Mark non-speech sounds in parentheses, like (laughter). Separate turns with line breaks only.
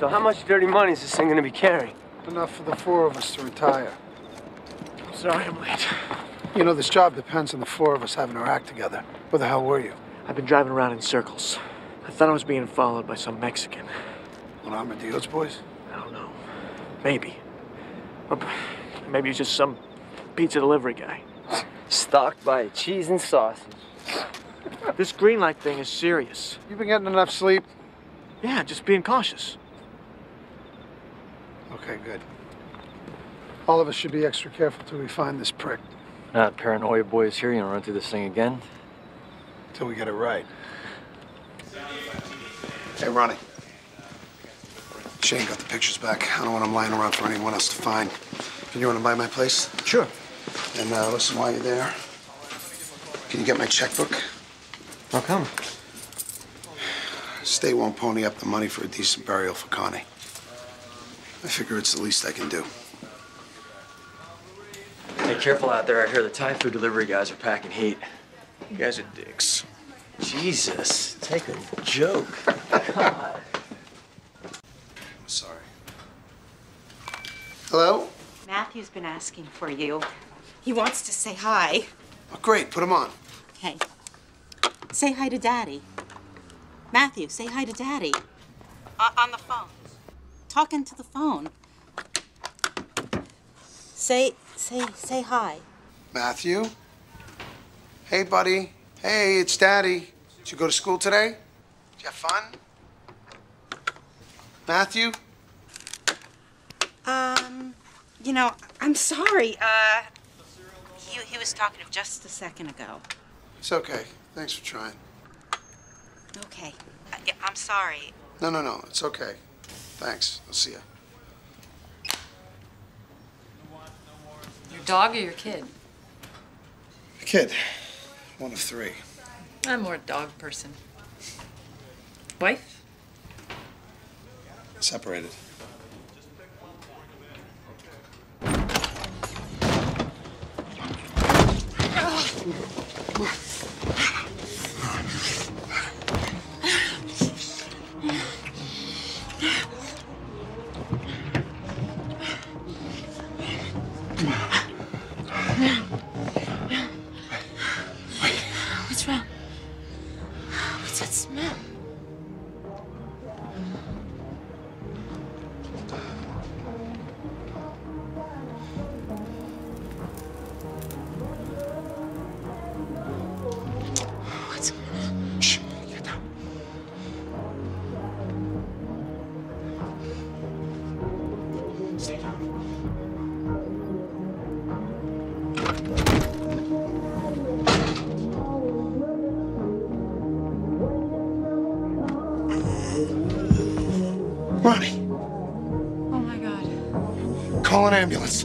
So how much dirty money is this thing gonna be carrying?
Enough for the four of us to retire.
I'm Sorry I'm late.
You know, this job depends on the four of us having our act together. Where the hell were you?
I've been driving around in circles. I thought I was being followed by some Mexican.
One of Armadillo's boys?
I don't know. Maybe. Or maybe he's just some pizza delivery guy.
Stalked by cheese and sausage.
This green light thing is serious.
You've been getting enough sleep?
Yeah, just being cautious.
Okay, good. All of us should be extra careful till we find this prick,
Not paranoia boys here. You gonna run through this thing again?
till we get it right. Hey, Ronnie. Shane got the pictures back. I don't want them lying around for anyone else to find. Can you run them by my place?
Sure.
And uh, listen, while you're there, can you get my checkbook?
How come?
State won't pony up the money for a decent burial for Connie. I figure it's the least I can do.
Hey, careful out there. I hear the Thai food delivery guys are packing heat.
You guys are dicks.
Jesus, take a joke. God.
I'm sorry. Hello?
Matthew's been asking for you. He wants to say hi.
Oh, great, put him on.
Okay. Say hi to Daddy. Matthew, say hi to Daddy. Uh, on the phone. Talking to the phone. Say, say, say hi.
Matthew? Hey, buddy. Hey, it's Daddy. Did you go to school today? Did you have fun? Matthew?
Um, you know, I'm sorry. Uh, he, he was talking just a second ago.
It's okay. Thanks for trying.
Okay. Uh, yeah, I'm sorry.
No, no, no. It's okay. Thanks. I'll see ya.
Your dog or your kid?
A kid. One of three.
I'm more a dog person. Wife?
Separated. (laughs) Yeah. (laughs) Ronnie,
Oh my god.
call an ambulance.